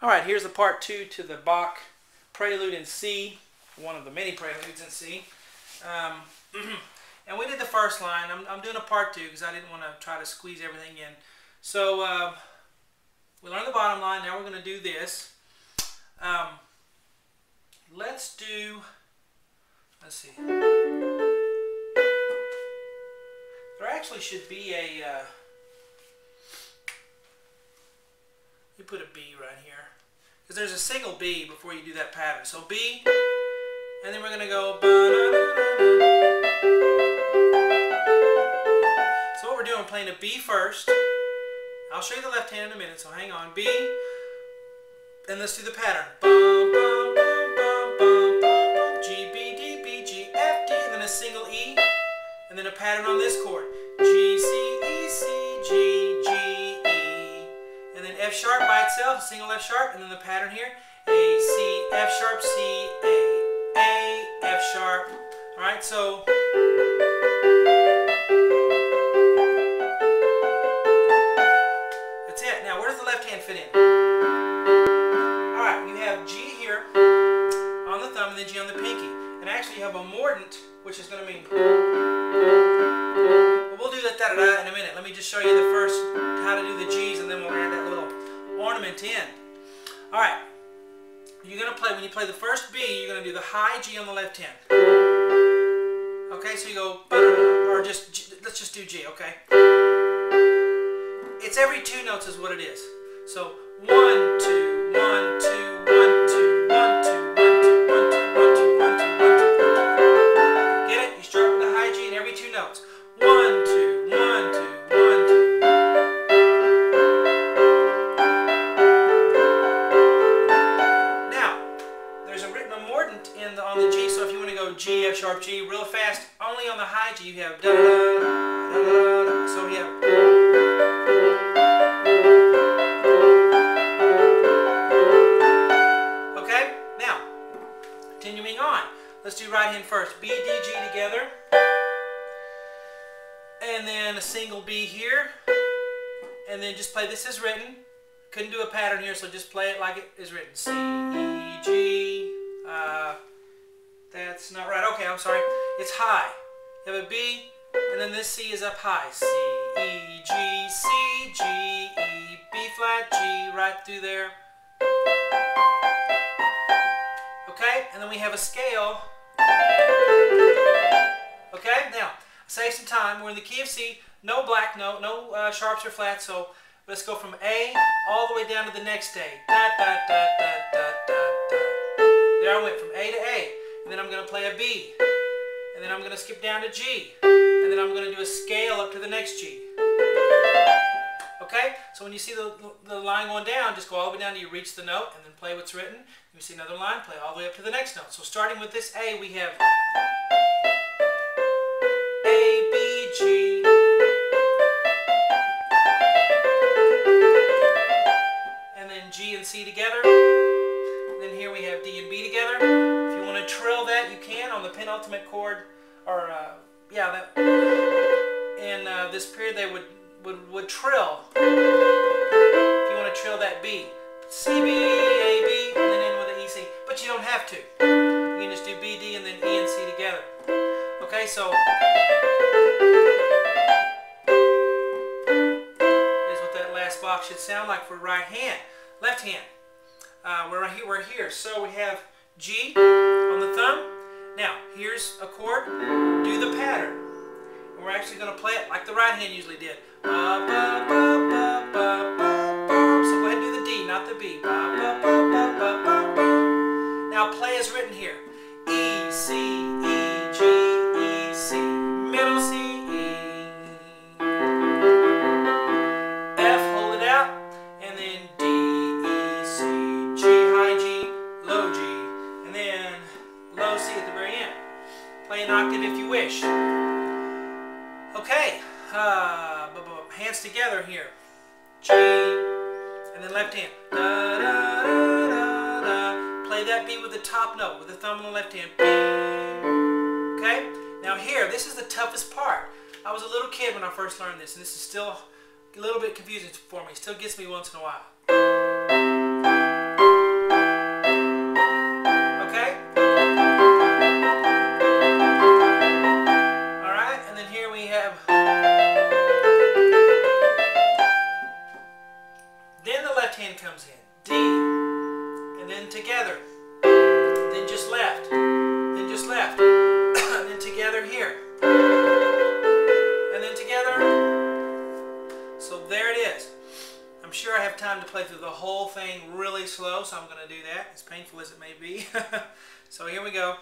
All right, here's the part two to the Bach Prelude in C, one of the many preludes in C. Um, and we did the first line. I'm, I'm doing a part two because I didn't want to try to squeeze everything in. So uh, we learned the bottom line. Now we're going to do this. Um, let's do, let's see. There actually should be a, uh, you put a B right here. Because there's a single B before you do that pattern. So B, and then we're going to go. So what we're doing, playing a B first. I'll show you the left hand in a minute, so hang on. B, and let's do the pattern. Single F sharp, and then the pattern here. A, C, F sharp, C, A, A, F sharp. All right, so that's it. Now, where does the left hand fit in? All right, you have G here on the thumb and then G on the pinky. And actually, you have a mordent, which is going to mean. Well, we'll do that da, da, da, in a minute. Let me just show you the first how to do the G's, and then we'll add that little ornament in. All right. You're going to play, when you play the first B, you're going to do the high G on the left hand. Okay, so you go, or just, let's just do G, okay? It's every two notes is what it is. So, one, two, one, two, G, F sharp, G real fast, only on the high G you have da da da da da. So we have. Okay, now, continuing on. Let's do right hand first. B, D, G together. And then a single B here. And then just play this as written. Couldn't do a pattern here, so just play it like it is written. C, E, G. Uh, that's not right. Okay, I'm sorry. It's high. You have a B, and then this C is up high. C, E, G, C, G, E, B flat, G, right through there. Okay, and then we have a scale. Okay, now, save some time. We're in the key of C, no black note, no uh, sharps or flats, so let's go from A all the way down to the next A. Da, da, da. And then I'm going to play a B, and then I'm going to skip down to G, and then I'm going to do a scale up to the next G. Okay, so when you see the, the line going down, just go all the way down till you reach the note, and then play what's written. You see another line, play all the way up to the next note. So starting with this A, we have A, B, G. the penultimate chord, or uh, yeah, that. In uh, this period, they would would would trill. If you want to trill that B, C B A B, and then in with an E C. But you don't have to. You can just do B D and then E and C together. Okay, so is what that last box should sound like for right hand. Left hand, uh, we're, right here, we're here. So we have G on the thumb. Now, here's a chord. Do the pattern. And we're actually going to play it like the right hand usually did. Ba, ba, ba. So go ahead and do the D, not the B. Now play as written here. Hands together here. G, and then left hand. Da, da, da. Play that B with the top note, with the thumb on the left hand. B. Okay? Now here, this is the toughest part. I was a little kid when I first learned this, and this is still a little bit confusing for me. It still gets me once in a while. Together. Then just left. Then just left. and then together here. And then together. So there it is. I'm sure I have time to play through the whole thing really slow, so I'm going to do that, as painful as it may be. so here we go.